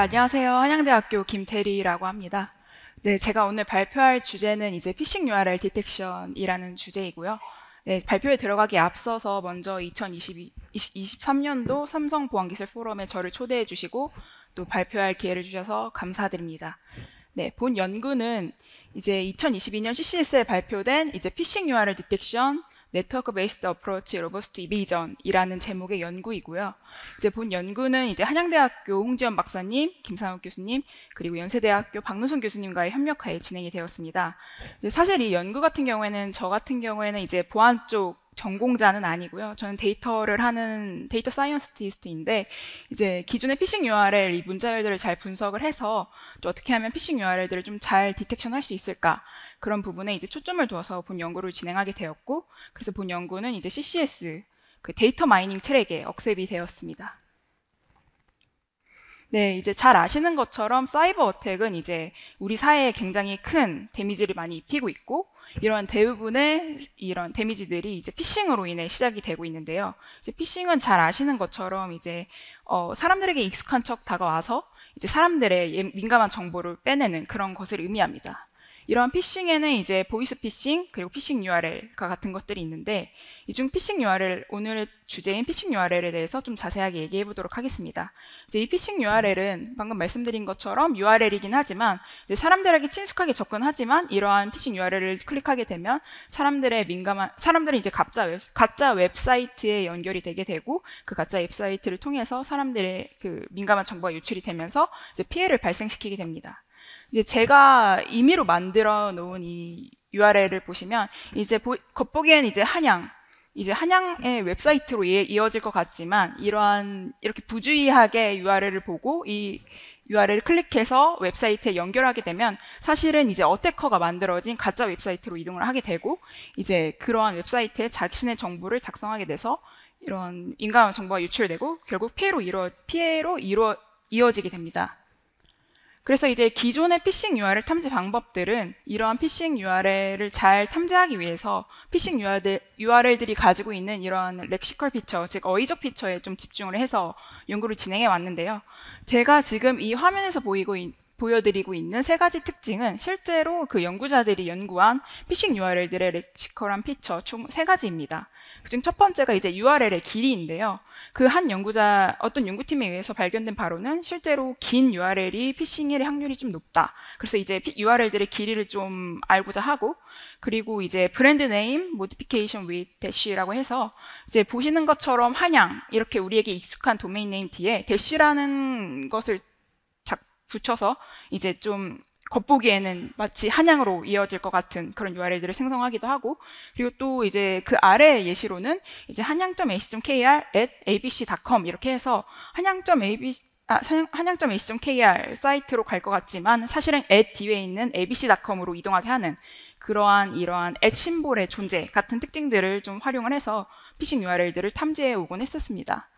안녕하세요. 한양대학교 김태리라고 합니다. 네, 제가 오늘 발표할 주제는 이제 피싱 URL detection이라는 주제이고요. 네, 발표에 들어가기 앞서서 먼저 2023년도 삼성 보안기술 포럼에 저를 초대해 주시고 또 발표할 기회를 주셔서 감사드립니다. 네, 본 연구는 이제 2022년 CCS에 발표된 이제 피싱 URL 디텍션 네트워크 베이스드 어프로치 로버스트 이베이전이라는 제목의 연구이고요. 이제 본 연구는 이제 한양대학교 홍지연 박사님, 김상욱 교수님, 그리고 연세대학교 박노선 교수님과의 협력하에 진행이 되었습니다. 사실 이 연구 같은 경우에는 저 같은 경우에는 이제 보안 쪽 전공자는 아니고요. 저는 데이터를 하는 데이터 사이언스티스트인데 이제 기존의 피싱 URL 이 문자열들을 잘 분석을 해서 또 어떻게 하면 피싱 URL들을 좀 잘 detection 할 수 있을까 그런 부분에 이제 초점을 두어서 본 연구를 진행하게 되었고 그래서 본 연구는 이제 CCS 그 데이터 마이닝 트랙에 accept이 되었습니다. 네, 이제 잘 아시는 것처럼 cyber attack은 이제 우리 사회에 굉장히 큰 damage를 많이 입히고 있고 이런 대부분의 이런 damage들이 이제 피싱으로 인해 시작이 되고 있는데요. 이제 피싱은 잘 아시는 것처럼 이제 어, 사람들에게 익숙한 척 다가와서 이제 사람들의 민감한 정보를 빼내는 그런 것을 의미합니다. 이런 피싱에는 이제 보이스 피싱 그리고 피싱 URL과 같은 것들이 있는데 이 중 피싱 URL 오늘의 주제인 피싱 URL에 대해서 좀 자세하게 얘기해 보도록 하겠습니다. 이제 이 피싱 URL은 방금 말씀드린 것처럼 URL이긴 하지만 사람들에게 친숙하게 접근하지만 이러한 피싱 URL을 클릭하게 되면 사람들의 민감한 사람들은 이제 가짜 웹, 가짜 웹사이트에 연결이 되게 되고 그 가짜 웹사이트를 통해서 사람들의 그 민감한 정보가 유출이 되면서 이제 피해를 발생시키게 됩니다. 이제 제가 임의로 만들어 놓은 이 URL을 보시면 이제 보, 겉보기엔 이제 한양 이제 한양의 웹사이트로 이어질 것 같지만 이러한 이렇게 부주의하게 URL을 보고 이 URL을 클릭해서 웹사이트에 연결하게 되면 사실은 이제 어태커가 만들어진 가짜 웹사이트로 이동을 하게 되고 이제 그러한 웹사이트에 자신의 정보를 작성하게 돼서 이런 민감 정보가 유출되고 결국 피해로 이루어 피해로 이루어 이어지게 됩니다. 그래서 이제 기존의 피싱 URL 탐지 방법들은 이러한 피싱 URL을 잘 탐지하기 위해서 피싱 URL, 들이 가지고 있는 이러한 lexical feature, 즉 어휘적 피처에 좀 집중을 해서 연구를 진행해 왔는데요. 제가 지금 이 화면에서 보이고 있, 보여드리고 있는 세 가지 특징은 실제로 그 연구자들이 연구한 피싱 URL들의 lexical한 feature 총 세 가지입니다. 그중 첫 번째가 이제 URL의 길이인데요. 그 한 연구자 어떤 연구팀에 의해서 발견된 바로는 실제로 긴 URL이 피싱의 확률이 좀 높다. 그래서 이제 URL들의 길이를 좀 알고자 하고 그리고 이제 brand name modification with dash라고 해서 이제 보시는 것처럼 한양 이렇게 우리에게 익숙한 domain name 뒤에 dash라는 것을 붙여서 이제 좀 겉보기에는 마치 한양으로 이어질 것 같은 그런 URL들을 생성하기도 하고 그리고 또 이제 그 아래 예시로는 이제 한양.ac.kr at abc.com 이렇게 해서 한양.abc 아, 한양.ac.kr 사이트로 갈 것 같지만 사실은 at 뒤에 있는 abc.com으로 이동하게 하는 그러한 이러한 at 심볼의 존재 같은 특징들을 좀 활용을 해서 피싱 URL들을 탐지해 오곤 했었습니다.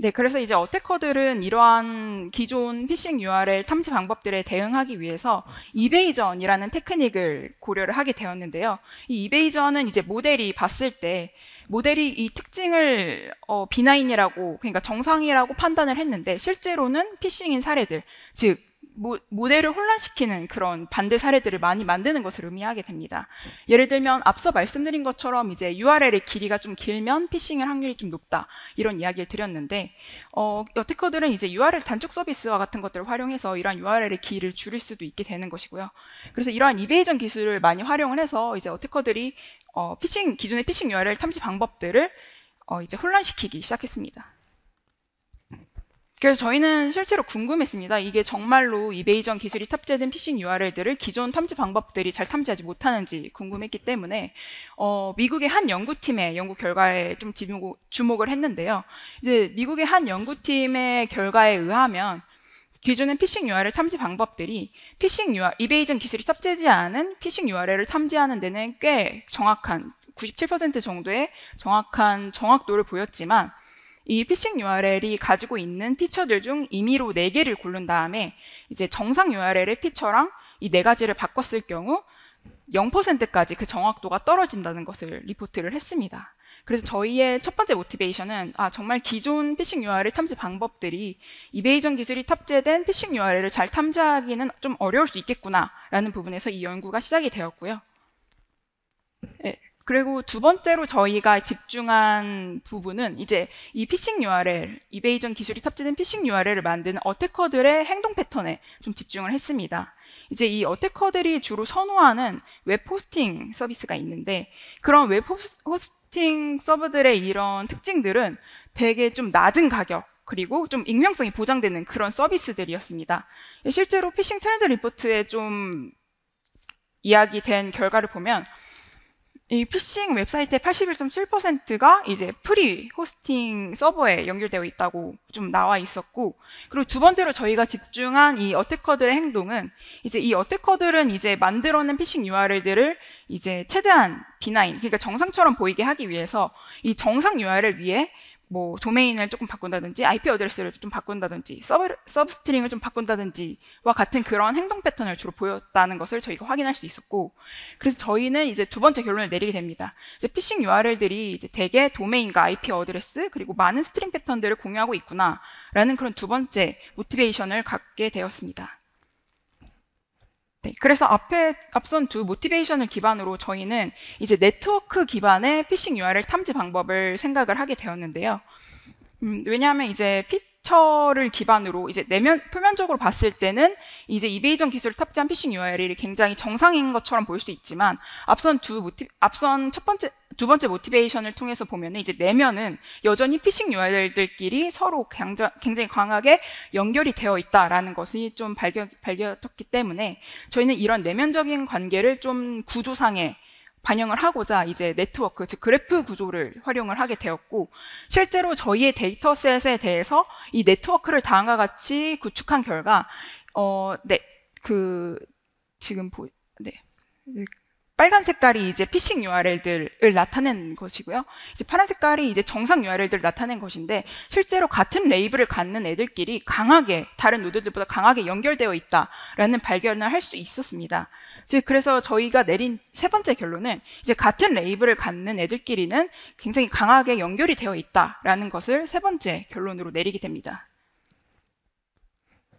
네, 그래서 이제 어태커들은 이러한 기존 피싱 URL 탐지 방법들에 대응하기 위해서 이베이전이라는 테크닉을 고려를 하게 되었는데요. 이 이베이전은 이제 모델이 봤을 때 모델이 이 특징을 어, 비나인이라고 그러니까 정상이라고 판단을 했는데 실제로는 피싱인 사례들 즉 모, 모델을 혼란시키는 그런 반대 사례들을 많이 만드는 것을 의미하게 됩니다. 예를 들면 앞서 말씀드린 것처럼 이제 URL의 길이가 좀 길면 피싱의 확률이 좀 높다 이런 이야기를 드렸는데 어, 어태커들은 이제 URL 단축 서비스와 같은 것들을 활용해서 이러한 URL의 길이를 줄일 수도 있게 되는 것이고요. 그래서 이러한 이베이전 기술을 많이 활용을 해서 이제 어태커들이 어, 피싱 기존의 피싱 URL 탐지 방법들을 어, 이제 혼란시키기 시작했습니다. 그래서 저희는 실제로 궁금했습니다. 이게 정말로 이베이전 기술이 탑재된 피싱 URL들을 기존 탐지 방법들이 잘 탐지하지 못하는지 궁금했기 때문에 어, 미국의 한 연구팀의 연구 결과에 좀 주목, 을 했는데요. 이제 미국의 한 연구팀의 결과에 의하면 기존의 피싱 URL 탐지 방법들이 피싱 URL, evasion 기술이 탑재되지 않은 피싱 URL을 탐지하는 데는 꽤 정확한 97% 정도의 정확한 정확도를 보였지만 이 피싱 URL이 가지고 있는 feature들 중 임의로 4개를 고른 다음에 이제 정상 URL의 feature랑 이 네 가지를 바꿨을 경우 0%까지 그 정확도가 떨어진다는 것을 리포트를 했습니다. 그래서 저희의 첫 번째 motivation은 아 정말 기존 피싱 URL 탐지 방법들이 evasion 기술이 탑재된 피싱 URL을 잘 탐지하기는 좀 어려울 수 있겠구나라는 부분에서 이 연구가 시작이 되었고요. 네. 그리고 두 번째로 저희가 집중한 부분은 이제 이 피싱 URL, evasion 기술이 탑재된 피싱 URL을 만드는 attacker들의 행동 패턴에 좀 집중을 했습니다. 이제 이 attacker들이 주로 선호하는 웹 호스팅 서비스가 있는데 그런 웹 호스팅 서버들의 이런 특징들은 되게 좀 낮은 가격 그리고 좀 익명성이 보장되는 그런 서비스들이었습니다. 실제로 피싱 트렌드 리포트에 좀 이야기된 결과를 보면 이 피싱 웹사이트의 81.7%가 이제 free hosting server에 연결되어 있다고 좀 나와 있었고, 그리고 두 번째로 저희가 집중한 이 attacker들의 행동은 이제 이 attacker들은 이제 만들어낸 피싱 URL들을 이제 최대한 benign, 그러니까 정상처럼 보이게 하기 위해서 이 정상 URL 위에 뭐 도메인을 조금 바꾼다든지 IP address를 좀 바꾼다든지 sub, substring을 좀 바꾼다든지와 같은 그런 행동 패턴을 주로 보였다는 것을 저희가 확인할 수 있었고 그래서 저희는 이제 두 번째 결론을 내리게 됩니다. 이제 피싱 URL들이 이제 대개 도메인과 IP address 그리고 많은 string 패턴들을 공유하고 있구나라는 그런 두 번째 motivation을 갖게 되었습니다. 네, 그래서 앞에 앞선 두 motivation을 기반으로 저희는 이제 네트워크 기반의 피싱 URL 탐지 방법을 생각을 하게 되었는데요. 음, 왜냐하면 이제 feature를 기반으로 이제 내면 표면적으로 봤을 때는 이제 evasion 기술을 탑재한 피싱 URL이 굉장히 정상인 것처럼 보일 수 있지만 앞선 두 moti 앞선 첫 번째 두 번째 motivation을 통해서 보면 이제 내면은 여전히 피싱 URL들끼리 서로 굉장히 강하게 연결이 되어 있다라는 것이 좀 발견, 발견했기 때문에 저희는 이런 내면적인 관계를 좀 구조상에 반영을 하고자 이제 네트워크, 즉 그래프 구조를 활용을 하게 되었고 실제로 저희의 dataset에 대해서 이 네트워크를 다음과 같이 구축한 결과 어, 네, 그 지금 보, 네, 빨간 색깔이 이제 피싱 URL들을 나타낸 것이고요. 이제 파란 색깔이 이제 정상 URL들을 나타낸 것인데 실제로 같은 label을 갖는 애들끼리 강하게 다른 노드들보다 강하게 연결되어 있다라는 발견을 할 수 있었습니다. 즉 그래서 저희가 내린 세 번째 결론은 이제 같은 레이블을 갖는 애들끼리는 굉장히 강하게 연결이 되어 있다라는 것을 세 번째 결론으로 내리게 됩니다.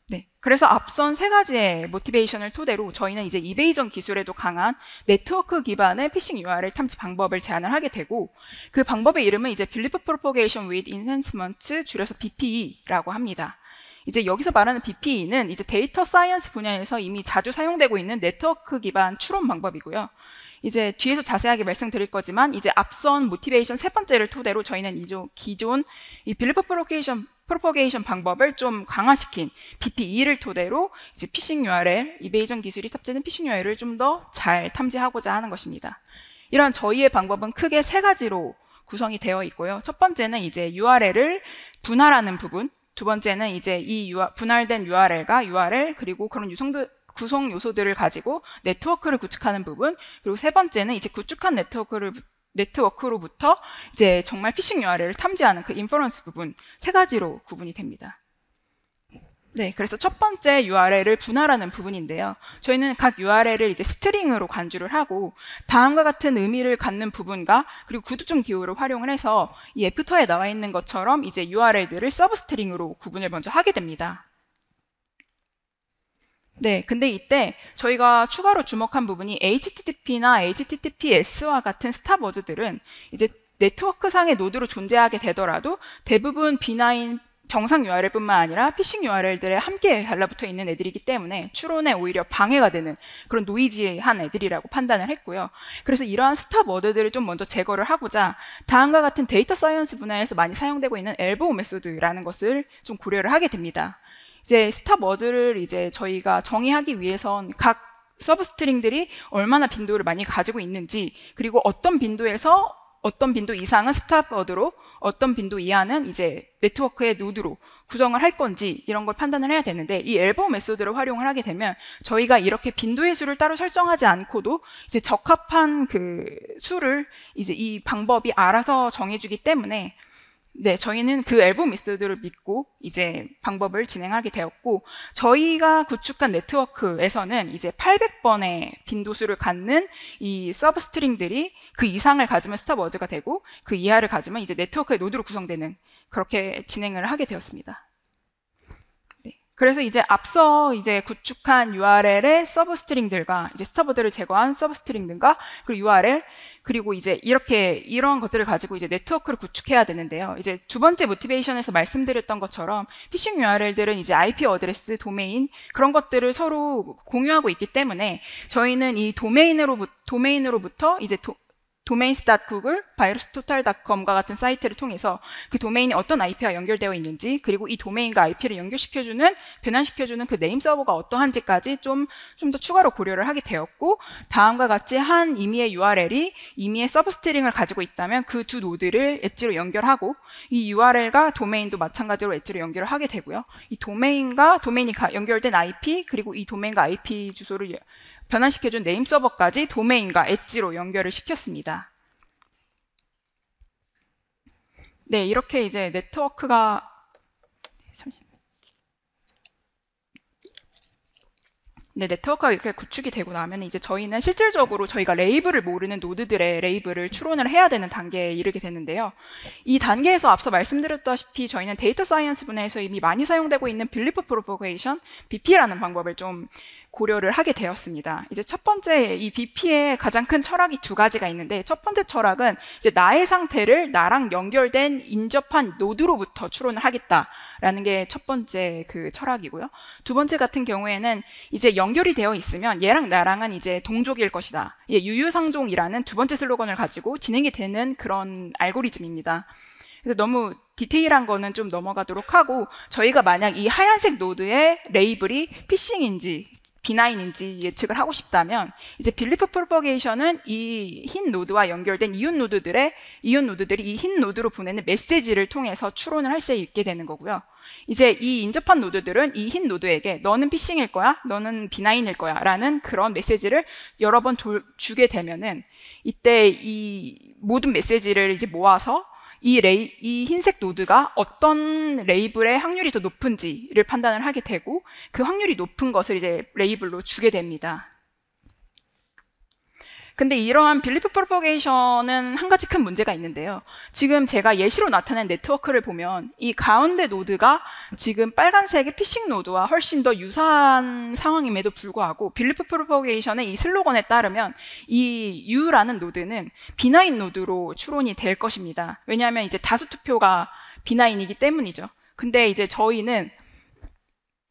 네. 그래서 앞선 세 가지의 모티베이션을 토대로 저희는 이제 이베이전 기술에도 강한 네트워크 기반의 피싱 URL 탐지 방법을 제안을 하게 되고 그 방법의 이름은 이제 Belief Propagation with Enhancement 줄여서 BPE라고 합니다. 이제 여기서 말하는 BPE는 이제 data science 분야에서 이미 자주 사용되고 있는 네트워크 기반 추론 방법이고요. 이제 뒤에서 자세하게 말씀드릴 거지만 이제 앞선 motivation 세 번째를 토대로 저희는 이조 기존 이 belief propagation propagation 방법을 좀 강화시킨 BPE를 토대로 이제 피싱 URL, evasion 기술이 탑재된 피싱 URL을 좀 더 잘 탐지하고자 하는 것입니다. 이런 저희의 방법은 크게 세 가지로 구성이 되어 있고요. 첫 번째는 이제 URL을 분할하는 부분, 두 번째는 이제 이 분할된 URL과 URL 그리고 그런 유성들 구성 요소들을 가지고 네트워크를 구축하는 부분, 그리고 세 번째는 이제 구축한 네트워크를 네트워크로부터 이제 정말 피싱 URL을 탐지하는 그 inference 부분 세 가지로 구분이 됩니다. 네, 그래서 첫 번째 URL을 분할하는 부분인데요. 저희는 각 URL을 이제 string으로 간주를 하고 다음과 같은 의미를 갖는 부분과 그리고 구두점 기호를 활용을 해서 이 after에 나와 있는 것처럼 이제 URL들을 substring으로 구분을 먼저 하게 됩니다. 네, 근데 이때 저희가 추가로 주목한 부분이 HTTP나 HTTPS와 같은 stop words들은 이제 네트워크상의 노드로 존재하게 되더라도 대부분 benign 정상 URL뿐만 아니라 피싱 URL들에 함께 달라붙어 있는 애들이기 때문에 추론에 오히려 방해가 되는 그런 noisy한 애들이라고 판단을 했고요. 그래서 이러한 stop word들을 좀 먼저 제거를 하고자 다음과 같은 data science 분야에서 많이 사용되고 있는 elbow method라는 것을 좀 고려를 하게 됩니다. 이제 stop word를 이제 저희가 정의하기 위해선 각 substring들이 얼마나 빈도를 많이 가지고 있는지 그리고 어떤 빈도에서 어떤 빈도 이상은 stop word로 어떤 빈도 이하는 이제 네트워크의 노드로 구성을 할 건지 이런 걸 판단을 해야 되는데 이 elbow method를 활용을 하게 되면 저희가 이렇게 빈도의 수를 따로 설정하지 않고도 이제 적합한 그 수를 이제 이 방법이 알아서 정해주기 때문에 네, 저희는 그 elbow method를 믿고 이제 방법을 진행하게 되었고 저희가 구축한 네트워크에서는 이제 800번의 빈도수를 갖는 이 substring들이 그 이상을 가지면 stop words가 되고 그 이하를 가지면 이제 네트워크의 노드로 구성되는 그렇게 진행을 하게 되었습니다. 그래서 이제 앞서 이제 구축한 URL의 substring들과 이제 stop word를 제거한 substring들과 그리고 URL 그리고 이제 이렇게 이런 것들을 가지고 이제 네트워크를 구축해야 되는데요. 이제 두 번째 motivation에서 말씀드렸던 것처럼 피싱 URL들은 이제 IP address, 도메인 그런 것들을 서로 공유하고 있기 때문에 저희는 이 도메인으로 도메인으로부터 이제 도, domains.google, virustotal.com과 같은 사이트를 통해서 그 도메인이 어떤 IP와 연결되어 있는지 그리고 이 도메인과 IP를 연결시켜주는 변환시켜주는 그 name server가 어떠한지까지 좀 좀 더 추가로 고려를 하게 되었고 다음과 같이 한 임의의 URL이 임의의 substring을 가지고 있다면 그 두 노드를 엣지로 연결하고 이 URL과 도메인도 마찬가지로 엣지로 연결을 하게 되고요. 이 도메인과 도메인이 연결된 IP 그리고 이 도메인과 IP 주소를 변환시켜준 name server까지 도메인과 엣지로 연결을 시켰습니다. 네, 이렇게 이제 네트워크가. 네, 네트워크가 이렇게 구축이 되고 나면 이제 저희는 실질적으로 저희가 레이블을 모르는 노드들의 레이블을 추론을 해야 되는 단계에 이르게 되는데요. 이 단계에서 앞서 말씀드렸다시피 저희는 data science 분야에서 이미 많이 사용되고 있는 belief propagation, BP라는 방법을 좀 고려를 하게 되었습니다. 이제 첫 번째 이 BP의 가장 큰 철학이 두 가지가 있는데 첫 번째 철학은 이제 나의 상태를 나랑 연결된 인접한 노드로부터 추론을 하겠다라는 게 첫 번째 그 철학이고요. 두 번째 같은 경우에는 이제 연결이 되어 있으면 얘랑 나랑은 이제 동족일 것이다. 예, 유유상종이라는 두 번째 슬로건을 가지고 진행이 되는 그런 알고리즘입니다. 그래서 너무 디테일한 거는 좀 넘어가도록 하고 저희가 만약 이 하얀색 노드의 레이블이 피싱인지 benign인지 예측을 하고 싶다면 이제 belief propagation은 이 흰 노드와 연결된 이웃 노드들의 이웃 노드들이 이 흰 노드로 보내는 메시지를 통해서 추론을 할 수 있게 되는 거고요. 이제 이 인접한 노드들은 이 흰 노드에게 너는 피싱일 거야, 너는 benign일 거야 라는 그런 메시지를 여러 번 도, 주게 되면은 이때 이 모든 메시지를 이제 모아서 이, 레이, 이 흰색 노드가 어떤 레이블의 확률이 더 높은지를 판단을 하게 되고 그 확률이 높은 것을 이제 레이블로 주게 됩니다. 근데 이러한 belief propagation은 한 가지 큰 문제가 있는데요. 지금 제가 예시로 나타낸 네트워크를 보면 이 가운데 노드가 지금 빨간색의 피싱 노드와 훨씬 더 유사한 상황임에도 불구하고 belief propagation의 이 슬로건에 따르면 이 U라는 노드는 benign 노드로 추론이 될 것입니다. 왜냐하면 이제 다수 투표가 benign이기 때문이죠. 근데 이제 저희는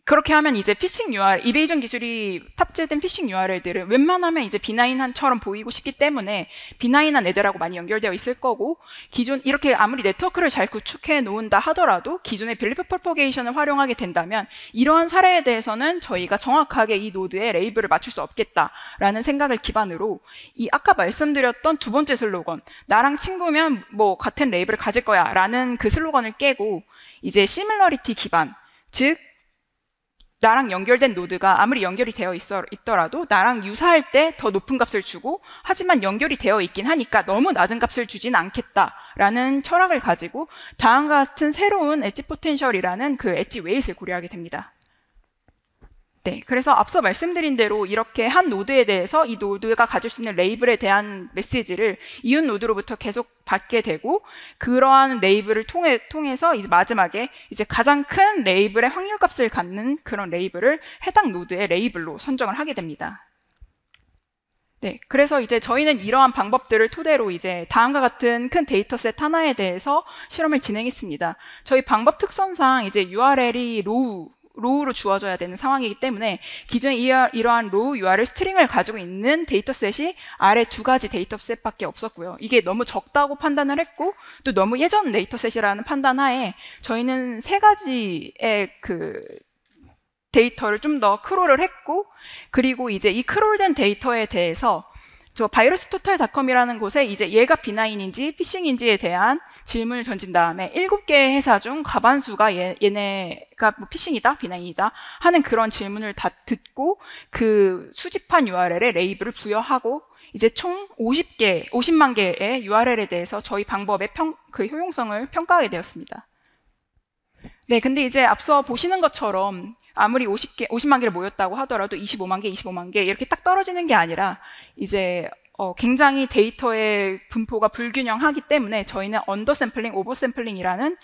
그렇게 하면 이제 피싱 URL, evasion 기술이 탑재된 피싱 URL들은 웬만하면 이제 benign한처럼 보이고 싶기 때문에 비나인한 애들하고 많이 연결되어 있을 거고 기존 이렇게 아무리 네트워크를 잘 구축해 놓은다 하더라도 기존의 belief propagation을 활용하게 된다면 이러한 사례에 대해서는 저희가 정확하게 이 노드에 레이블을 맞출 수 없겠다라는 생각을 기반으로 이 아까 말씀드렸던 두 번째 슬로건 나랑 친구면 뭐 같은 레이블을 가질 거야라는 그 슬로건을 깨고 이제 similarity 기반 즉 나랑 연결된 노드가 아무리 연결이 되어 있어, 있더라도 나랑 유사할 때 더 높은 값을 주고 하지만 연결이 되어 있긴 하니까 너무 낮은 값을 주진 않겠다라는 철학을 가지고 다음과 같은 새로운 edge potential이라는 그 엣지 웨이트를 고려하게 됩니다. 네, 그래서 앞서 말씀드린 대로 이렇게 한 노드에 대해서 이 노드가 가질 수 있는 레이블에 대한 메시지를 이웃 노드로부터 계속 받게 되고 그러한 레이블을 통해 통해서 이제 마지막에 이제 가장 큰 레이블의 확률값을 갖는 그런 레이블을 해당 노드의 레이블로 선정을 하게 됩니다. 네, 그래서 이제 저희는 이러한 방법들을 토대로 이제 다음과 같은 큰 dataset 하나에 대해서 실험을 진행했습니다. 저희 방법 특성상 이제 URL이 raw raw로 주어져야 되는 상황이기 때문에 기존에 이러한 로우 URL 스트링을 가지고 있는 dataset이 아래 두 가지 dataset밖에 없었고요. 이게 너무 적다고 판단을 했고 또 너무 예전 dataset이라는 판단하에 저희는 세 가지의 그 데이터를 좀 더 crawl을 했고 그리고 이제 이 crawl된 데이터에 대해서 저 바이러스 토탈닷컴이라는 곳에 이제 얘가 비나인인지 피싱인지에 대한 질문을 던진 다음에 일곱 개의 회사 중 과반수가 얘, 얘네가 뭐 피싱이다, 비나인이다 하는 그런 질문을 다 듣고 그 수집한 URL에 레이블을 부여하고 이제 총 50개, 50만 개의 URL에 대해서 저희 방법의 평, 그 효용성을 평가하게 되었습니다. 네, 근데 이제 앞서 보시는 것처럼 아무리 50개, 50만 개를 모였다고 하더라도 25만 개, 25만 개 이렇게 딱 떨어지는 게 아니라 이제 어, 굉장히 데이터의 분포가 불균형하기 때문에 저희는 under sampling, over sampling이라는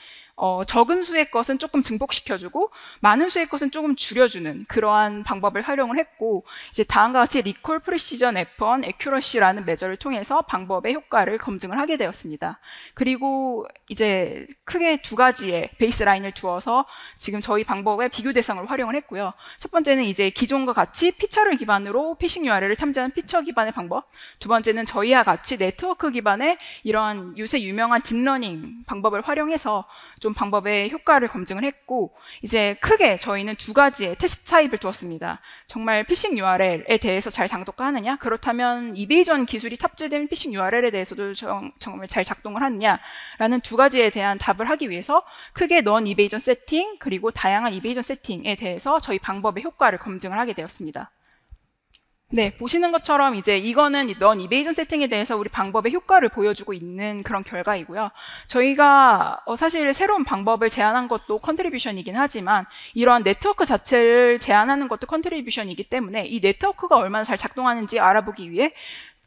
어, 적은 수의 것은 조금 증폭시켜주고 많은 수의 것은 조금 줄여주는 그러한 방법을 활용을 했고 이제 다음과 같이 리콜 프리시전 F1 에큐러시라는 매저를 통해서 방법의 효과를 검증을 하게 되었습니다. 그리고 이제 크게 두 가지의 baseline을 두어서 지금 저희 방법의 비교 대상을 활용을 했고요. 첫 번째는 이제 기존과 같이 feature를 기반으로 피싱 URL을 탐지하는 피처 기반의 방법. 두 번째는 저희와 같이 네트워크 기반의 이런 요새 유명한 딥러닝 방법을 활용해서 좀 방법의 효과를 검증을 했고 이제 크게 저희는 두 가지의 테스트 타입을 두었습니다. 정말 피싱 URL에 대해서 잘 작동하느냐 그렇다면 evasion 기술이 탑재된 피싱 URL에 대해서도 정, 정말 잘 작동을 하느냐라는 두 가지에 대한 답을 하기 위해서 크게 non-evasion 세팅 그리고 다양한 evasion 세팅에 대해서 저희 방법의 효과를 검증을 하게 되었습니다. 네, 보시는 것처럼 이제 이거는 non evasion 세팅에 대해서 우리 방법의 효과를 보여주고 있는 그런 결과이고요. 저희가 어 사실 새로운 방법을 제안한 것도 contribution이긴 하지만 이러한 네트워크 자체를 제안하는 것도 contribution이기 때문에 이 네트워크가 얼마나 잘 작동하는지 알아보기 위해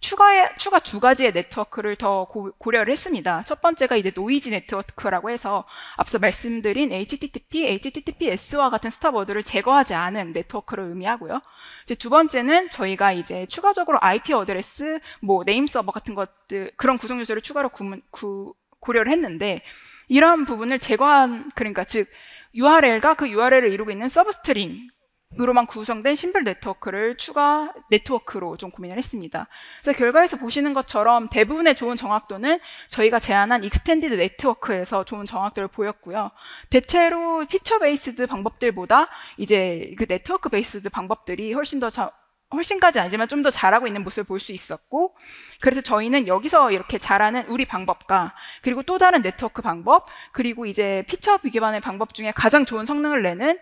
추가에, 추가 두 가지의 네트워크를 더 고, 려를 했습니다. 첫 번째가 이제 노이즈 네트워크라고 해서 앞서 말씀드린 HTTP, HTTPS와 같은 stopword를 제거하지 않은 네트워크를 의미하고요. 이제 두 번째는 저희가 이제 추가적으로 IP address, 뭐 name server 같은 것들 그런 구성 요소를 추가로 구, 구, 고려를 했는데 이러한 부분을 제거한 그러니까 즉 URL과 그 URL을 이루고 있는 substring으로만 구성된 simple 네트워크를 추가 네트워크로 좀 고민을 했습니다. 그래서 결과에서 보시는 것처럼 대부분의 좋은 정확도는 저희가 제안한 extended 네트워크에서 좋은 정확도를 보였고요. 대체로 feature based 방법들보다 이제 그 network based 방법들이 훨씬 더 자, 훨씬까지 아니지만 좀 더 잘하고 있는 모습을 볼 수 있었고 그래서 저희는 여기서 이렇게 잘하는 우리 방법과 그리고 또 다른 네트워크 방법 그리고 이제 feature 기반의 방법 중에 가장 좋은 성능을 내는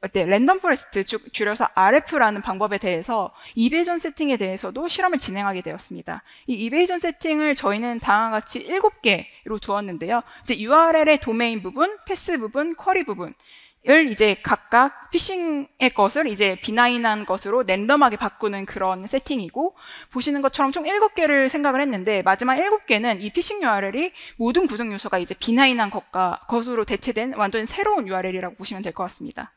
어떤 random forest 줄여서 RF라는 방법에 대해서 evasion 세팅에 대해서도 실험을 진행하게 되었습니다. 이 evasion 세팅을 저희는 다음과 같이 7개로 두었는데요. 이제 URL의 도메인 부분, path 부분, query 부분 을 이제 각각 피싱의 것을 이제 비나인한 것으로 랜덤하게 바꾸는 그런 세팅이고 보시는 것처럼 총 7개를 생각을 했는데 마지막 7개는 이 피싱 URL이 모든 구성 요소가 이제 비나인한 것과 것으로 대체된 완전 새로운 URL이라고 보시면 될 것 같습니다.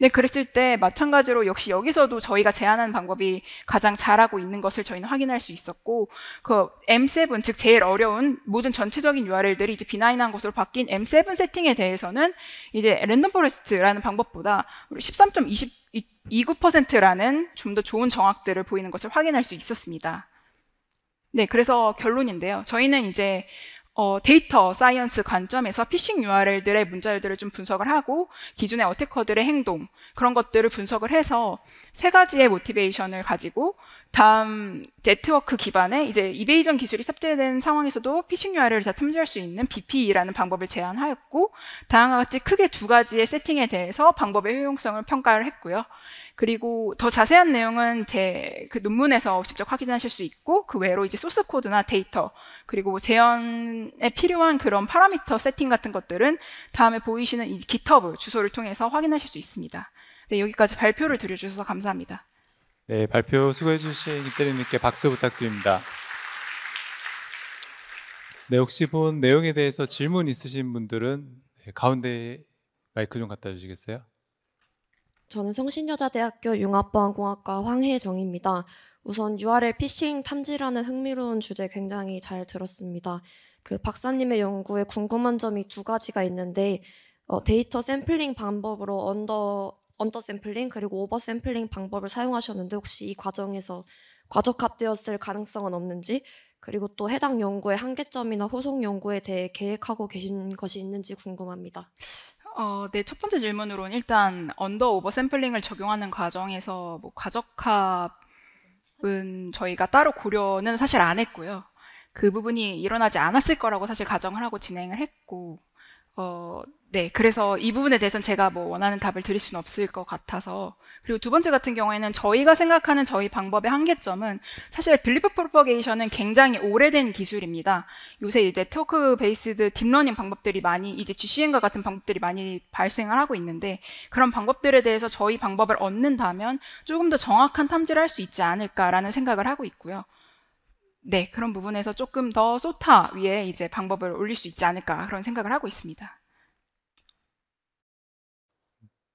네, 그랬을 때 마찬가지로 역시 여기서도 저희가 제안하는 방법이 가장 잘하고 있는 것을 저희는 확인할 수 있었고 그 M7 즉 제일 어려운 모든 전체적인 URL들이 이제 비나인한 것으로 바뀐 M7 세팅에 대해서는 이제 random forest라는 방법보다 13.29%라는 좀 더 좋은 정확도를 보이는 것을 확인할 수 있었습니다. 네, 그래서 결론인데요. 저희는 이제 어, data science 관점에서 피싱 URL들의 문자열들을 좀 분석을 하고 기존의 attacker들의 행동 그런 것들을 분석을 해서 세 가지의 motivation을 가지고 다음 네트워크 기반의 이제 evasion 기술이 탑재된 상황에서도 피싱 URL을 다 탐지할 수 있는 BPE라는 방법을 제안하였고 다음과 같이 크게 두 가지의 세팅에 대해서 방법의 효용성을 평가를 했고요. 그리고 더 자세한 내용은 제 그 논문에서 직접 확인하실 수 있고 그 외로 이제 소스 코드나 데이터 그리고 재현에 필요한 그런 파라미터 세팅 같은 것들은 다음에 보이시는 이 GitHub 주소를 통해서 확인하실 수 있습니다. 네, 여기까지 발표를 드려주셔서 감사합니다. 네, 발표 수고해 주신 이태리님께 박수 부탁드립니다. 네, 혹시 본 내용에 대해서 질문 있으신 분들은 네, 가운데 마이크 좀 갖다 주시겠어요? 저는 성신여자대학교 융합보안공학과 황혜정입니다. 우선 URL 피싱 탐지라는 흥미로운 주제 굉장히 잘 들었습니다. 그 박사님의 연구에 궁금한 점이 두 가지가 있는데 어, data sampling 방법으로 under under sampling 그리고 over sampling 방법을 사용하셨는데 혹시 이 과정에서 과적합되었을 가능성은 없는지 그리고 또 해당 연구의 한계점이나 후속 연구에 대해 계획하고 계신 것이 있는지 궁금합니다. 어, 네, 첫 번째 질문으로는 일단 언더 오버 샘플링을 적용하는 과정에서 뭐 과적합 방법은 저희가 따로 고려는 사실 안 했고요. 그 부분이 일어나지 않았을 거라고 사실 가정을 하고 진행을 했고, 어, 네. 그래서 이 부분에 대해서는 제가 뭐 원하는 답을 드릴 수는 없을 것 같아서. 그리고 두 번째 같은 경우에는 저희가 생각하는 저희 방법의 한계점은 사실 belief propagation은 굉장히 오래된 기술입니다. 요새 이제 network based 딥러닝 방법들이 많이 이제 GCN과 같은 방법들이 많이 발생을 하고 있는데 그런 방법들에 대해서 저희 방법을 얹는다면 조금 더 정확한 탐지를 할 수 있지 않을까라는 생각을 하고 있고요. 네, 그런 부분에서 조금 더 SOTA 위에 이제 방법을 올릴 수 있지 않을까 그런 생각을 하고 있습니다.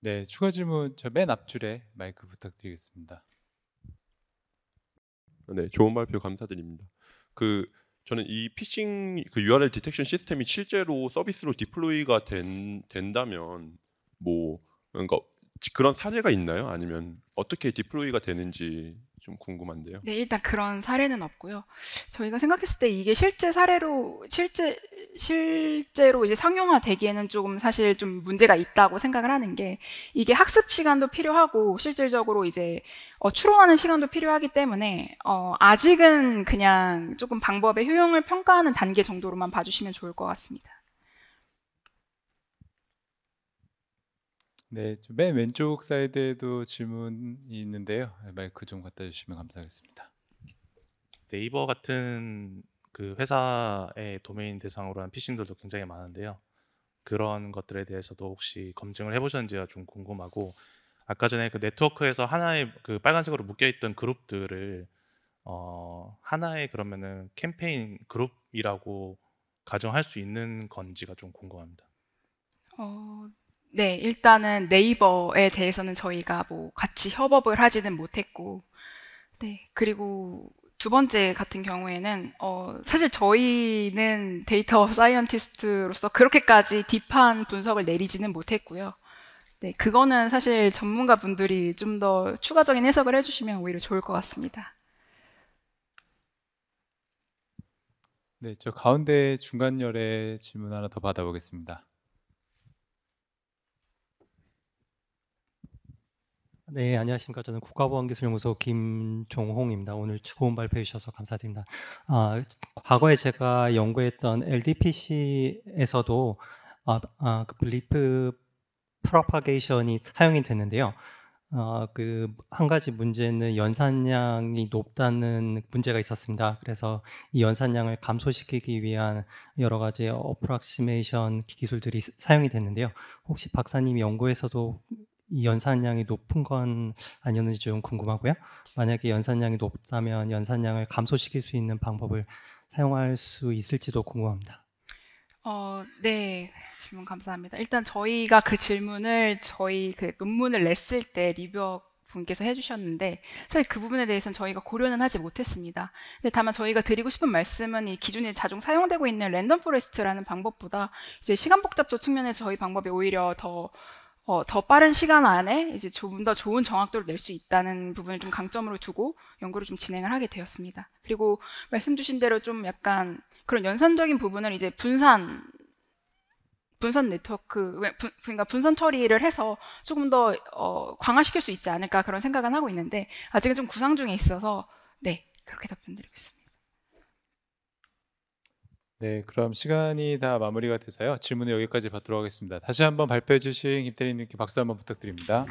네, 추가 질문 저 맨 앞줄에 마이크 부탁드리겠습니다. 네, 좋은 발표 감사드립니다. 그 저는 이 피싱 그 URL detection 시스템이 실제로 서비스로 deploy가 된, 된다면 뭐 그러니까 그런 사례가 있나요? 아니면 어떻게 deploy가 되는지 좀 궁금한데요. 네, 일단 그런 사례는 없고요. 저희가 생각했을 때 이게 실제 사례로 실제 실제로 이제 상용화 되기에는 조금 사실 좀 문제가 있다고 생각을 하는 게 이게 학습 시간도 필요하고 실질적으로 이제 어, 추론하는 시간도 필요하기 때문에 어, 아직은 그냥 조금 방법의 효용을 평가하는 단계 정도로만 봐주시면 좋을 것 같습니다. 네, 저맨 왼쪽 사이드에도 질문이 있는데요. 마이크 좀 갖다 주시면 감사하겠습니다. 네이버 같은 그 회사의 도메인 대상으로 한 피싱들도 굉장히 많은데요. 그런 것들에 대해서도 혹시 검증을 해보셨는지가 좀 궁금하고 아까 전에 그 네트워크에서 하나의 그 빨간색으로 묶여있던 그룹들을 어 하나의 그러면은 캠페인 그룹이라고 가정할 수 있는 건지가 좀 궁금합니다. 어, 네, 일단은 네이버에 대해서는 저희가 뭐 같이 협업을 하지는 못했고, 네, 그리고 두 번째 같은 경우에는 어, 사실 저희는 데이터 사이언티스트로서 그렇게까지 딥한 분석을 내리지는 못했고요. 네, 그거는 사실 전문가 분들이 좀 더 추가적인 해석을 해주시면 오히려 좋을 것 같습니다. 네, 저 가운데 중간열에 질문 하나 더 받아보겠습니다. 네, 안녕하십니까. 저는 국가보안기술연구소 김종홍입니다. 오늘 좋은 발표해 주셔서 감사드립니다. 아, 과거에 제가 연구했던 LDPC에서도 아, 아, 그 belief propagation이 사용이 됐는데요. 어, 그 한 가지 문제는 연산량이 높다는 문제가 있었습니다. 그래서 이 연산량을 감소시키기 위한 여러 가지 approximation 기술들이 스- 사용이 됐는데요. 혹시 박사님 연구에서도 이 연산량이 높은 건 아니었는지 좀 궁금하고요. 만약에 연산량이 높다면 연산량을 감소시킬 수 있는 방법을 사용할 수 있을지도 궁금합니다. 어, 네. 질문 감사합니다. 일단 저희가 그 질문을 저희 그 논문을 냈을 때 reviewer 분께서 해주셨는데 사실 그 부분에 대해서는 저희가 고려는 하지 못했습니다. 근데 다만 저희가 드리고 싶은 말씀은 이 기존에 자주 사용되고 있는 random forest라는 방법보다 이제 시간 복잡도 측면에서 저희 방법이 오히려 더 어, 더 빠른 시간 안에 이제 좀더 좋은 정확도를 낼 수 있다는 부분을 좀 강점으로 두고 연구를 좀 진행을 하게 되었습니다. 그리고 말씀 주신 대로 좀 약간 그런 연산적인 부분을 이제 분산 분산 네트워크 분- 그러니까 분산 처리를 해서 조금 더 어, 강화시킬 수 있지 않을까 그런 생각은 하고 있는데 아직은 좀 구상 중에 있어서 네 그렇게 답변드리고 있습니다. 네, 그럼 시간이 다 마무리가 돼서요. 질문은 여기까지 받도록 하겠습니다. 다시 한번 발표해 주신 김태리님께 박수 한번 부탁드립니다.